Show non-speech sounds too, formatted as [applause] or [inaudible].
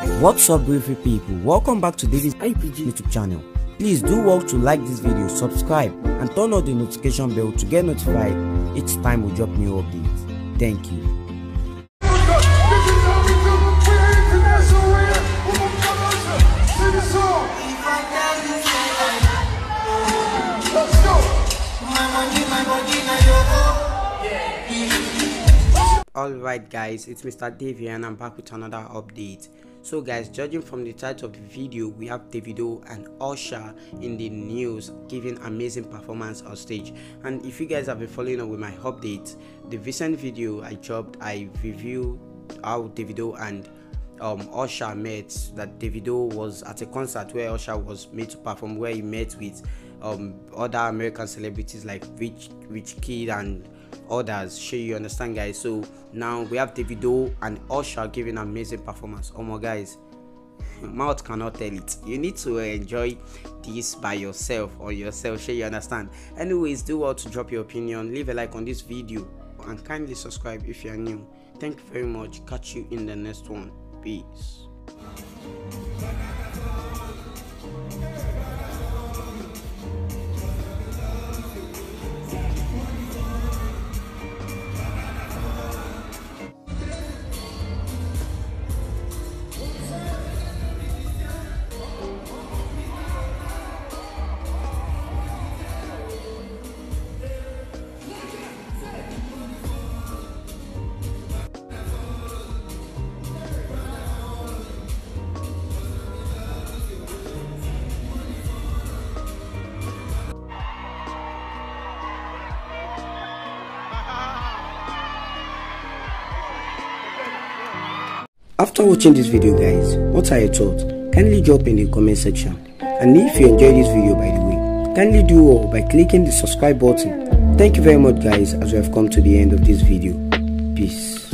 What's up beautiful people, welcome back to Davis IBG YouTube channel. Please do well to like this video, subscribe and turn on the notification bell to get notified each time we drop new updates. Thank you. Alright guys, it's Mr. Davey and I'm back with another update. So guys, judging from the title of the video, we have Davido and Usher in the news giving amazing performance on stage. And if you guys have been following up with my updates, the recent video I dropped, I reviewed how Davido and um, Usher met. That Davido was at a concert where Usher was made to perform, where he met with um, other American celebrities like Rich Rich Kid and others. Sure you understand guys? So now we have davido and usher giving amazing performance. Oh my guys [laughs] mouth cannot tell it. You need to enjoy this by yourself or yourself sure you understand? Anyways do well to drop your opinion. Leave a like on this video and kindly subscribe if you are new. Thank you very much. Catch you in the next one. Peace After watching this video guys, what are your thoughts? Kindly drop in the comment section. And if you enjoyed this video by the way, kindly do all by clicking the subscribe button. Thank you very much guys as we have come to the end of this video. Peace.